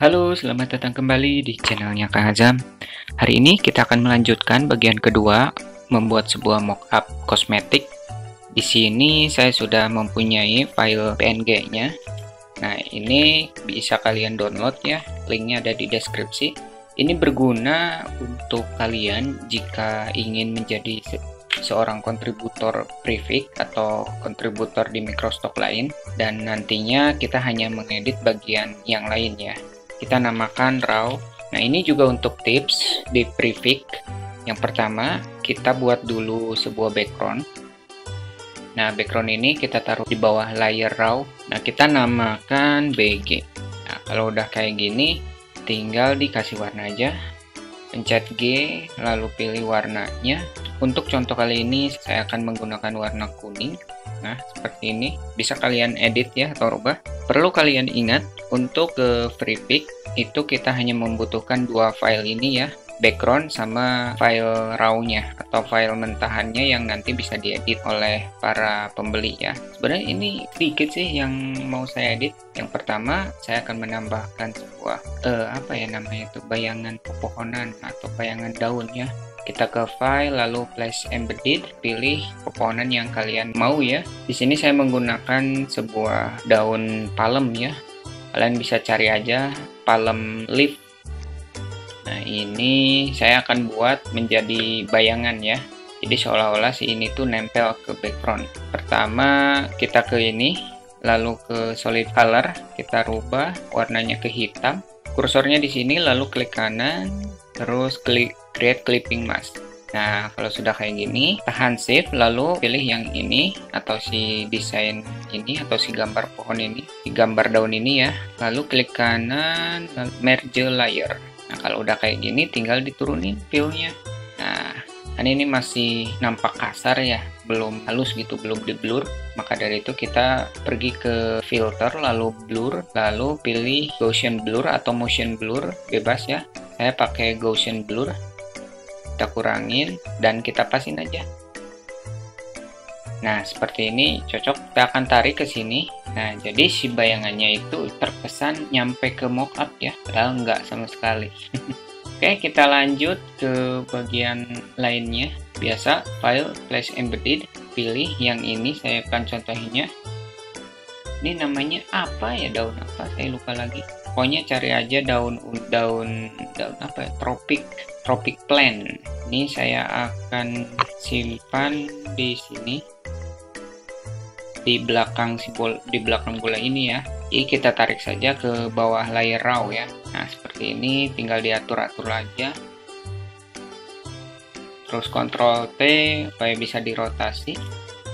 Halo, selamat datang kembali di channelnya Kang Azam. Hari ini kita akan melanjutkan bagian kedua, membuat sebuah mockup kosmetik. Di sini saya sudah mempunyai file PNG-nya. Nah, ini bisa kalian download ya, linknya ada di deskripsi. Ini berguna untuk kalian jika ingin menjadi se seorang kontributor prefix atau kontributor di Microsoft lain dan nantinya kita hanya mengedit bagian yang lain ya kita namakan raw. Nah, ini juga untuk tips di prefix. Yang pertama, kita buat dulu sebuah background. Nah, background ini kita taruh di bawah layer raw. Nah, kita namakan BG. Nah, kalau udah kayak gini, tinggal dikasih warna aja. Pencet G, lalu pilih warnanya. Untuk contoh kali ini, saya akan menggunakan warna kuning. Nah, seperti ini. Bisa kalian edit ya atau rubah. Perlu kalian ingat, untuk ke FreePic itu kita hanya membutuhkan dua file ini ya, background sama file raw-nya atau file mentahannya yang nanti bisa diedit oleh para pembeli ya. Sebenarnya ini sedikit sih yang mau saya edit. Yang pertama, saya akan menambahkan sebuah uh, apa ya namanya itu bayangan pepohonan atau bayangan daun ya. Kita ke file lalu place embedded, pilih pepohonan yang kalian mau ya. Di sini saya menggunakan sebuah daun palem ya. Kalian bisa cari aja palem leaf. Nah ini saya akan buat menjadi bayangan ya. Jadi seolah-olah si ini tuh nempel ke background. Pertama kita ke ini lalu ke solid color. Kita rubah warnanya ke hitam. Kursornya di sini lalu klik kanan terus klik create clipping mask Nah, kalau sudah kayak gini, tahan shift lalu pilih yang ini atau si desain ini atau si gambar pohon ini, si gambar daun ini ya. Lalu klik kanan, merge layer. Nah, kalau udah kayak gini tinggal diturunin fill-nya. Nah, kan ini masih nampak kasar ya, belum halus gitu, belum di blur. Maka dari itu kita pergi ke filter lalu blur, lalu pilih Gaussian blur atau motion blur, bebas ya. Saya pakai Gaussian blur. Kita kurangin dan kita pasin aja. Nah seperti ini cocok. Kita akan tarik ke sini. Nah jadi si bayangannya itu terkesan nyampe ke mockup ya. Padahal nggak sama sekali. Oke kita lanjut ke bagian lainnya. Biasa file place embedded. Pilih yang ini saya akan contohinya ini namanya apa ya? Daun apa? Saya lupa lagi. Pokoknya cari aja daun daun daun apa ya? Tropik tropic plant. Ini saya akan simpan di sini. Di belakang simbol di belakang bola ini ya. Jadi kita tarik saja ke bawah layer raw ya. Nah seperti ini. Tinggal diatur atur aja. Terus Ctrl T supaya bisa dirotasi.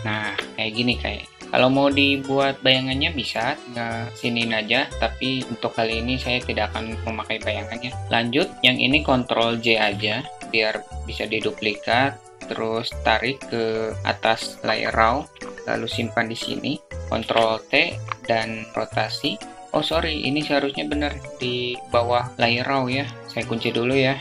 Nah kayak gini kayak kalau mau dibuat bayangannya bisa, nggak siniin aja, tapi untuk kali ini saya tidak akan memakai bayangannya. Lanjut, yang ini Ctrl J aja, biar bisa diduplikat, terus tarik ke atas layer raw, lalu simpan di sini, Ctrl T, dan rotasi. Oh sorry, ini seharusnya benar di bawah layer raw ya. Saya kunci dulu ya.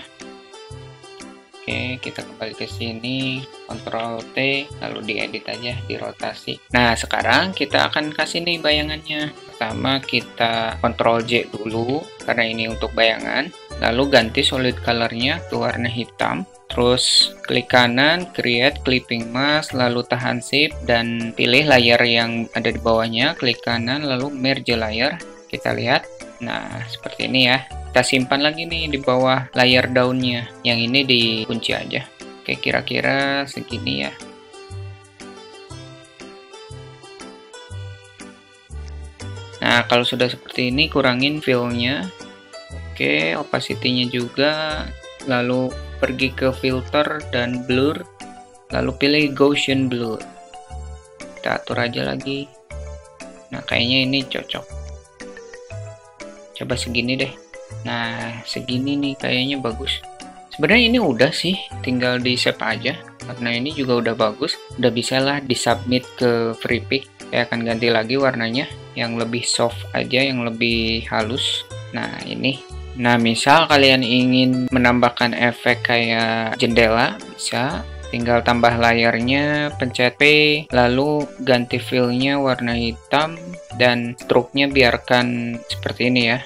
Oke, kita kembali ke sini, Ctrl T, lalu diedit aja, dirotasi. Nah, sekarang kita akan kasih nih bayangannya. Pertama kita Ctrl J dulu, karena ini untuk bayangan. Lalu ganti solid colornya ke warna hitam. Terus klik kanan, create clipping mask, lalu tahan shift dan pilih layer yang ada di bawahnya. Klik kanan, lalu merge layer. Kita lihat. Nah, seperti ini ya kita simpan lagi nih di bawah layer daunnya. Yang ini dikunci aja. Oke kira-kira segini ya. Nah kalau sudah seperti ini kurangin fillnya oke opacity-nya juga. Lalu pergi ke filter dan blur. Lalu pilih Gaussian blur. Kita atur aja lagi. Nah kayaknya ini cocok. Coba segini deh Nah, segini nih kayaknya bagus. Sebenarnya ini udah sih, tinggal di save aja. Karena ini juga udah bagus, udah bisa lah disubmit ke FreePic. Saya akan ganti lagi warnanya yang lebih soft aja, yang lebih halus. Nah, ini. Nah, misal kalian ingin menambahkan efek kayak jendela, bisa tinggal tambah layarnya, pencet P, lalu ganti fillnya warna hitam, dan stroke-nya biarkan seperti ini ya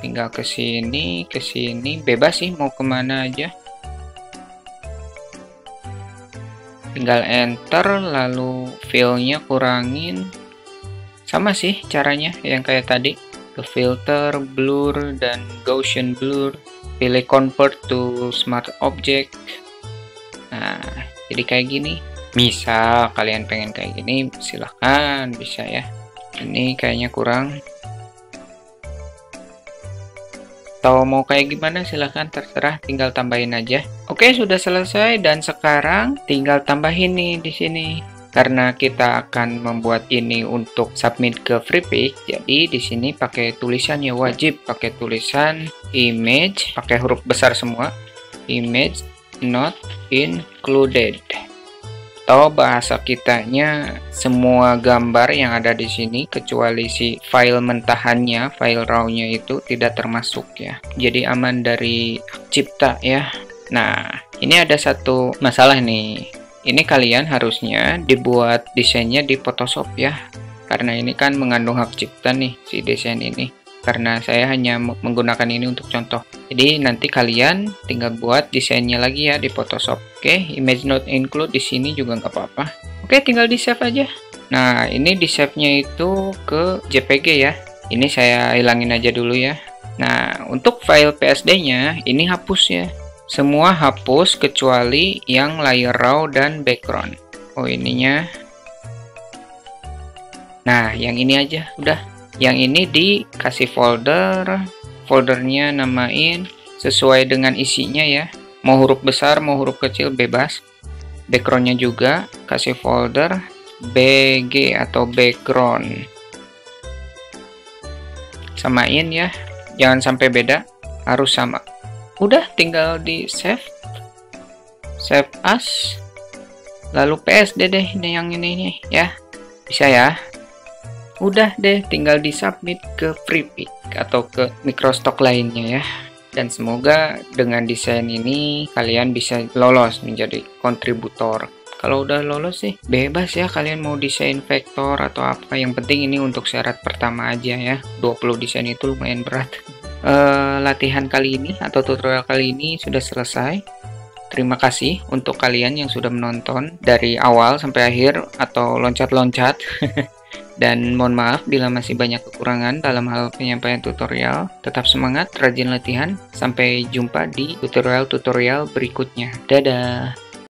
tinggal ke sini ke sini. Bebas sih mau ke mana aja. Tinggal enter lalu fillnya kurangin. Sama sih caranya yang kayak tadi. Ke filter blur dan Gaussian blur. Pilih convert to smart object. Nah jadi kayak gini. Misal kalian pengen kayak gini silahkan bisa ya. Ini kayaknya kurang atau mau kayak gimana silahkan terserah tinggal tambahin aja. Oke sudah selesai dan sekarang tinggal tambahin nih di sini. Karena kita akan membuat ini untuk submit ke FreePic jadi di sini pakai tulisannya wajib. Pakai tulisan image pakai huruf besar semua. Image not included atau bahasa kitanya semua gambar yang ada di sini kecuali si file mentahannya, file raw-nya itu tidak termasuk ya. Jadi aman dari cipta ya. Nah, ini ada satu masalah nih. Ini kalian harusnya dibuat desainnya di Photoshop ya. Karena ini kan mengandung hak cipta nih si desain ini karena saya hanya menggunakan ini untuk contoh. Jadi nanti kalian tinggal buat desainnya lagi ya di Photoshop. Oke, image not include di sini juga nggak apa-apa. Oke, tinggal di save aja. Nah, ini di save-nya itu ke JPG ya. Ini saya hilangin aja dulu ya. Nah, untuk file PSD-nya ini hapus ya. Semua hapus kecuali yang layer raw dan background. Oh, ininya. Nah, yang ini aja udah yang ini dikasih folder foldernya namain sesuai dengan isinya ya mau huruf besar mau huruf kecil bebas. Backgroundnya juga kasih folder BG atau background. Samain ya jangan sampai beda harus sama. Udah tinggal di save. Save as lalu PSD deh ini yang ini nih ya. Bisa ya? Udah deh tinggal disubmit ke FreePic atau ke microstock lainnya ya dan semoga dengan desain ini kalian bisa lolos menjadi kontributor. Kalau udah lolos sih bebas ya kalian mau desain vektor atau apa. Yang penting ini untuk syarat pertama aja ya. 20 desain itu lumayan berat. Uh, latihan kali ini atau tutorial kali ini sudah selesai. Terima kasih untuk kalian yang sudah menonton dari awal sampai akhir atau loncat-loncat. Dan mohon maaf bila masih banyak kekurangan dalam hal penyampaian tutorial. Tetap semangat, rajin latihan. Sampai jumpa di tutorial-tutorial berikutnya. Dadah!